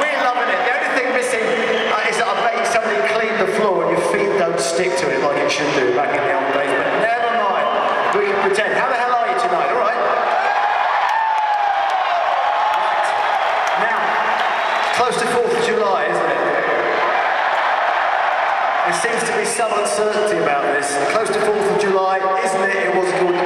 We're loving it. The only thing missing uh, is that I bet you somebody cleaned the floor and your feet don't stick to it like it should do back in the old days. But never mind. We can pretend. How the hell are you tonight? All right? right. Now, close to 4th of July, isn't it? There seems to be some uncertainty about this. Close to 4th of July, isn't it? It was called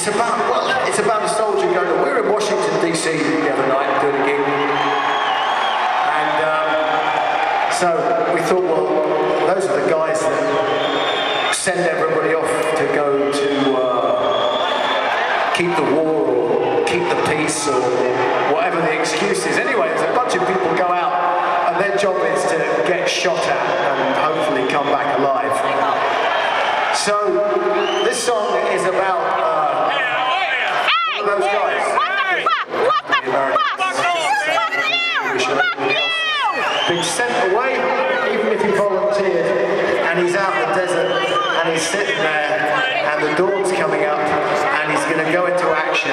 It's about, well, it's about a soldier going, to, we were in Washington, D.C. the other night doing a gig. And um, so we thought, well, those are the guys that send everybody off to go to uh, keep the war or keep the peace or whatever the excuse is. Anyway, there's a bunch of people go out and their job is to get shot at and hopefully come back alive. So this song is about uh, and he's out in the desert and he's sitting there and the dawn's coming up and he's going to go into action